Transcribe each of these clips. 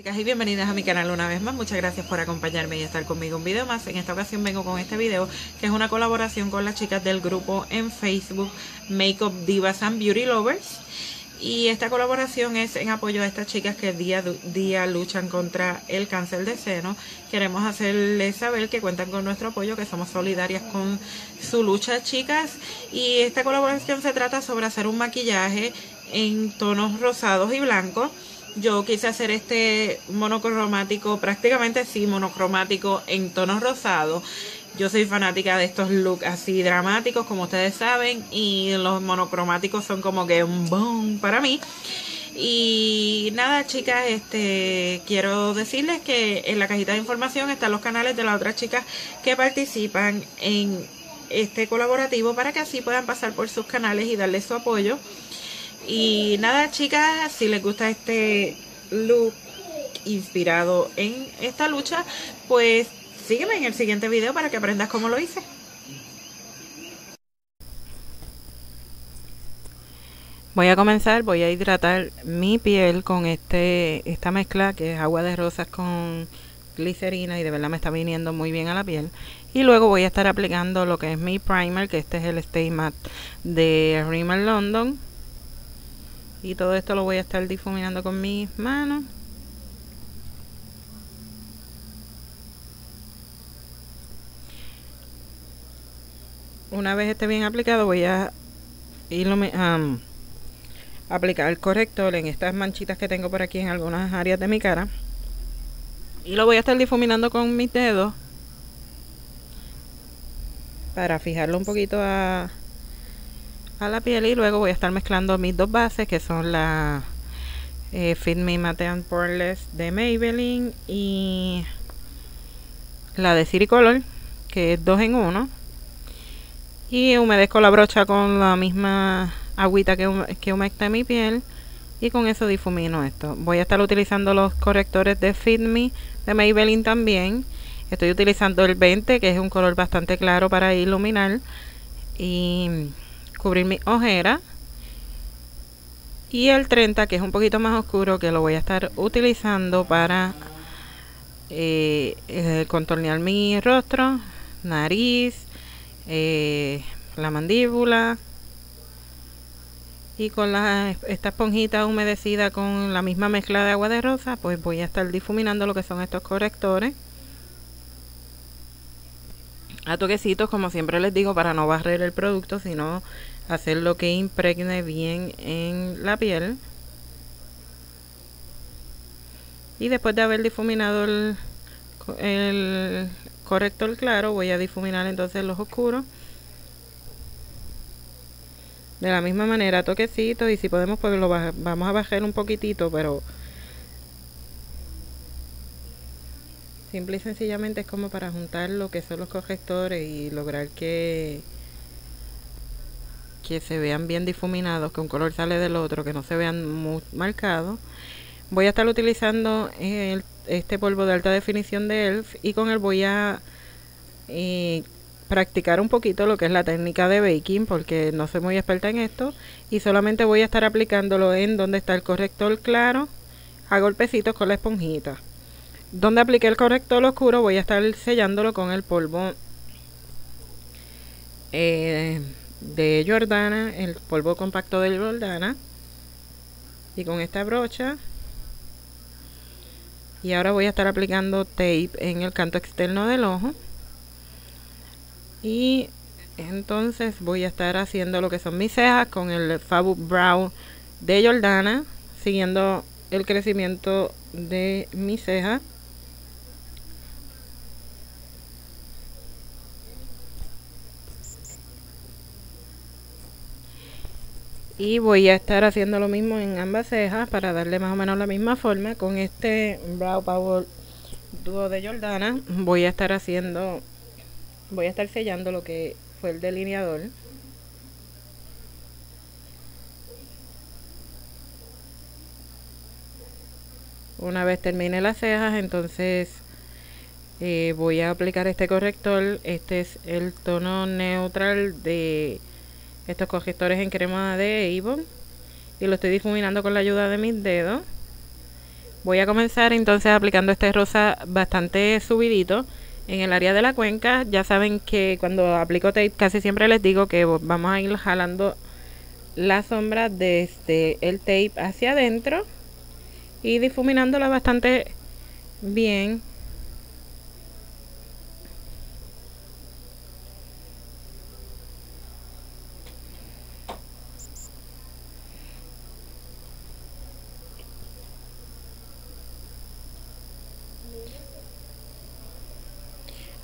Chicas y bienvenidas a mi canal una vez más, muchas gracias por acompañarme y estar conmigo un video más. En esta ocasión vengo con este video que es una colaboración con las chicas del grupo en Facebook Makeup Divas and Beauty Lovers y esta colaboración es en apoyo a estas chicas que día a día luchan contra el cáncer de seno. Queremos hacerles saber que cuentan con nuestro apoyo, que somos solidarias con su lucha chicas y esta colaboración se trata sobre hacer un maquillaje en tonos rosados y blancos yo quise hacer este monocromático, prácticamente sí, monocromático en tonos rosados. Yo soy fanática de estos looks así dramáticos, como ustedes saben, y los monocromáticos son como que un boom para mí. Y nada, chicas, este quiero decirles que en la cajita de información están los canales de las otras chicas que participan en este colaborativo para que así puedan pasar por sus canales y darles su apoyo. Y nada, chicas, si les gusta este look inspirado en esta lucha, pues sígueme en el siguiente video para que aprendas cómo lo hice. Voy a comenzar, voy a hidratar mi piel con este esta mezcla que es agua de rosas con glicerina y de verdad me está viniendo muy bien a la piel. Y luego voy a estar aplicando lo que es mi primer, que este es el Stay Matte de Rimmel London y todo esto lo voy a estar difuminando con mis manos. Una vez esté bien aplicado voy a aplicar el corrector en estas manchitas que tengo por aquí en algunas áreas de mi cara. Y lo voy a estar difuminando con mis dedos para fijarlo un poquito a a la piel y luego voy a estar mezclando mis dos bases que son la eh, Fit Me Matte and Poreless de Maybelline y la de Color que es dos en uno. Y humedezco la brocha con la misma agüita que, que humecta mi piel y con eso difumino esto. Voy a estar utilizando los correctores de Fit Me de Maybelline también. Estoy utilizando el 20 que es un color bastante claro para iluminar y cubrir mi ojera. Y el 30 que es un poquito más oscuro que lo voy a estar utilizando para eh, contornear mi rostro nariz eh, la mandíbula. Y con la, esta esponjita humedecida con la misma mezcla de agua de rosa pues voy a estar difuminando lo que son estos correctores a toquecitos como siempre les digo para no barrer el producto sino hacer lo que impregne bien en la piel. Y después de haber difuminado el, el corrector claro voy a difuminar entonces los oscuros. De la misma manera toquecitos y si podemos pues lo vamos a bajar un poquitito pero Simple y sencillamente es como para juntar lo que son los correctores y lograr que que se vean bien difuminados, que un color sale del otro, que no se vean muy marcados. Voy a estar utilizando este polvo de alta definición de ELF y con él voy a eh, practicar un poquito lo que es la técnica de baking porque no soy muy experta en esto y solamente voy a estar aplicándolo en donde está el corrector claro a golpecitos con la esponjita donde apliqué el corrector oscuro voy a estar sellándolo con el polvo eh, de Jordana, el polvo compacto de Jordana. Y con esta brocha y ahora voy a estar aplicando tape en el canto externo del ojo. Y entonces voy a estar haciendo lo que son mis cejas con el Fabu Brow de Jordana siguiendo el crecimiento de mis cejas y voy a estar haciendo lo mismo en ambas cejas para darle más o menos la misma forma. Con este Brow Power Duo de Jordana voy a estar haciendo voy a estar sellando lo que fue el delineador. Una vez termine las cejas entonces eh, voy a aplicar este corrector. Este es el tono neutral de estos correctores en crema de Avon. Y lo estoy difuminando con la ayuda de mis dedos. Voy a comenzar entonces aplicando este rosa bastante subidito en el área de la cuenca. Ya saben que cuando aplico tape casi siempre les digo que vamos a ir jalando la sombra desde el tape hacia adentro y difuminándola bastante bien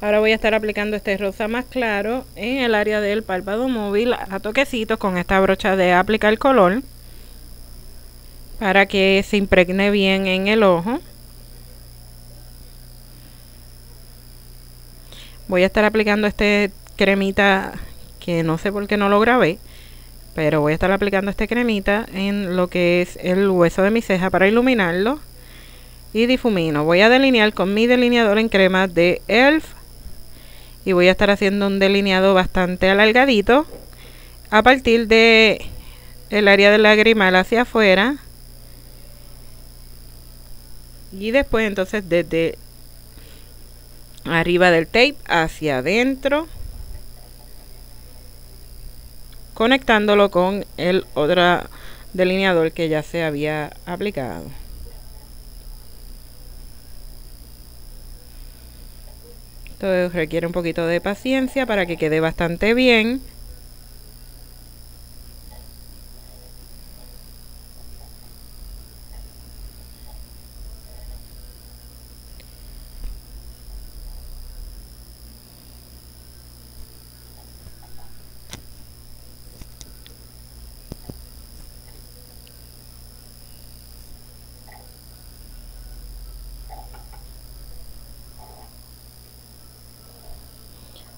Ahora voy a estar aplicando este rosa más claro en el área del párpado móvil a toquecitos con esta brocha de aplicar color para que se impregne bien en el ojo. Voy a estar aplicando este cremita que no sé por qué no lo grabé, pero voy a estar aplicando este cremita en lo que es el hueso de mi ceja para iluminarlo y difumino. Voy a delinear con mi delineador en crema de ELF y voy a estar haciendo un delineado bastante alargadito a partir de el área del lagrimal hacia afuera. Y después entonces desde arriba del tape hacia adentro conectándolo con el otro delineador que ya se había aplicado Requiere un poquito de paciencia para que quede bastante bien.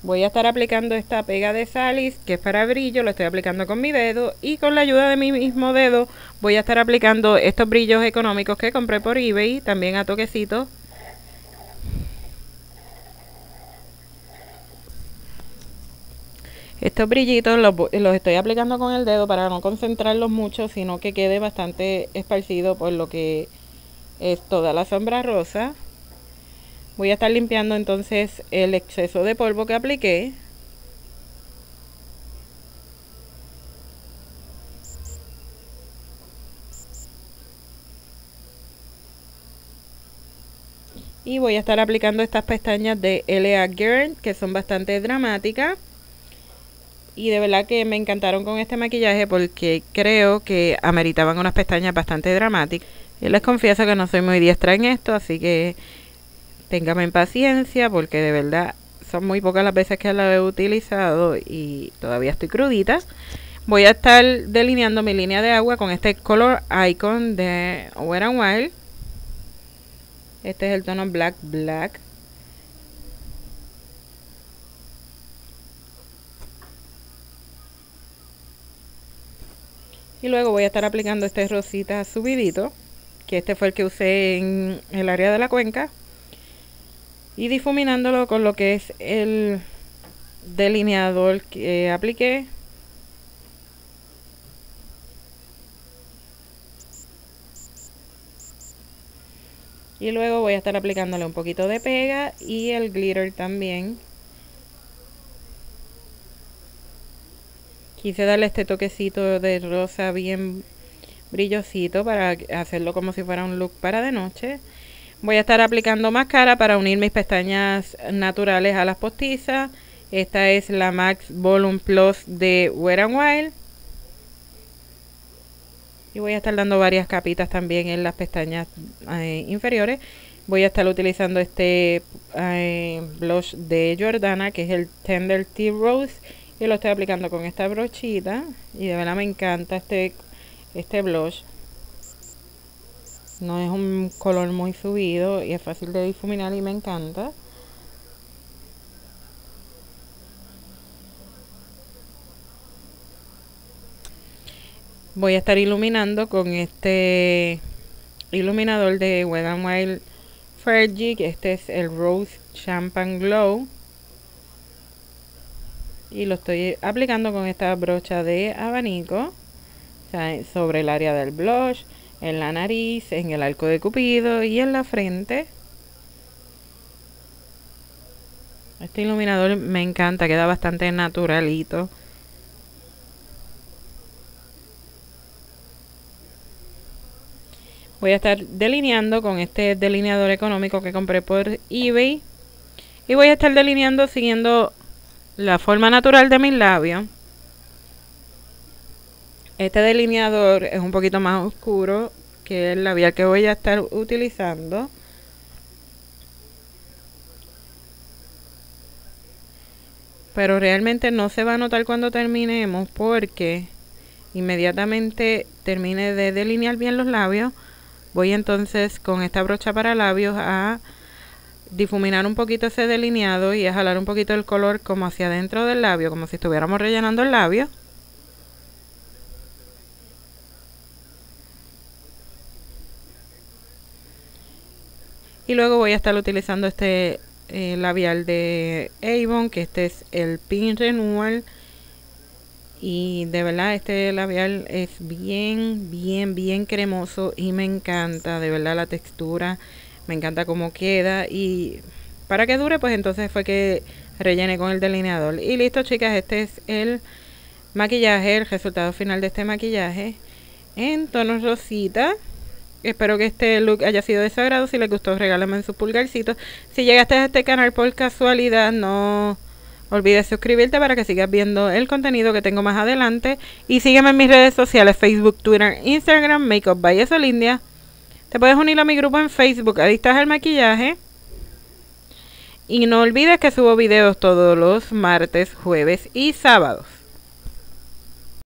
Voy a estar aplicando esta pega de Salis, que es para brillo, lo estoy aplicando con mi dedo y con la ayuda de mi mismo dedo voy a estar aplicando estos brillos económicos que compré por eBay, también a toquecitos. Estos brillitos los, los, estoy aplicando con el dedo para no concentrarlos mucho, sino que quede bastante esparcido por lo que es toda la sombra rosa. Voy a estar limpiando entonces el exceso de polvo que apliqué. Y voy a estar aplicando estas pestañas de L.A. Girl que son bastante dramáticas. Y de verdad que me encantaron con este maquillaje porque creo que ameritaban unas pestañas bastante dramáticas. Y les confieso que no soy muy diestra en esto, así que Téngame paciencia porque de verdad son muy pocas las veces que la he utilizado y todavía estoy crudita. Voy a estar delineando mi línea de agua con este color icon de Wet n Wild. Este es el tono Black Black. Y luego voy a estar aplicando este rosita subidito, que este fue el que usé en el área de la cuenca y difuminándolo con lo que es el delineador que apliqué. Y luego voy a estar aplicándole un poquito de pega y el glitter también. Quise darle este toquecito de rosa bien brillosito para hacerlo como si fuera un look para de noche Voy a estar aplicando máscara para unir mis pestañas naturales a las postizas. Esta es la Max Volume Plus de Wet Wild. Y voy a estar dando varias capitas también en las pestañas eh, inferiores. Voy a estar utilizando este eh, blush de Jordana, que es el Tender Tea Rose. Y lo estoy aplicando con esta brochita. Y de verdad me encanta este, este blush. No es un color muy subido y es fácil de difuminar y me encanta. Voy a estar iluminando con este iluminador de Wet n Wild Fergie, este es el Rose Champagne Glow. Y lo estoy aplicando con esta brocha de abanico sobre el área del blush en la nariz, en el arco de cupido y en la frente. Este iluminador me encanta, queda bastante naturalito. Voy a estar delineando con este delineador económico que compré por eBay. Y voy a estar delineando siguiendo la forma natural de mis labios. Este delineador es un poquito más oscuro que el labial que voy a estar utilizando. Pero realmente no se va a notar cuando terminemos porque inmediatamente termine de delinear bien los labios, voy entonces con esta brocha para labios a difuminar un poquito ese delineado y a jalar un poquito el color como hacia adentro del labio, como si estuviéramos rellenando el labio. Y luego voy a estar utilizando este eh, labial de Avon, que este es el Pink Renewal. Y de verdad este labial es bien, bien, bien cremoso y me encanta, de verdad la textura, me encanta cómo queda y para que dure pues entonces fue que rellene con el delineador. Y listo chicas, este es el maquillaje, el resultado final de este maquillaje en tono rosita. Espero que este look haya sido de su agrado. Si les gustó, regálenme sus pulgarcitos. Si llegaste a este canal por casualidad, no olvides suscribirte para que sigas viendo el contenido que tengo más adelante. Y sígueme en mis redes sociales, Facebook, Twitter, Instagram, Makeup by India. Te puedes unir a mi grupo en Facebook, Adictas al Maquillaje. Y no olvides que subo videos todos los martes, jueves y sábados.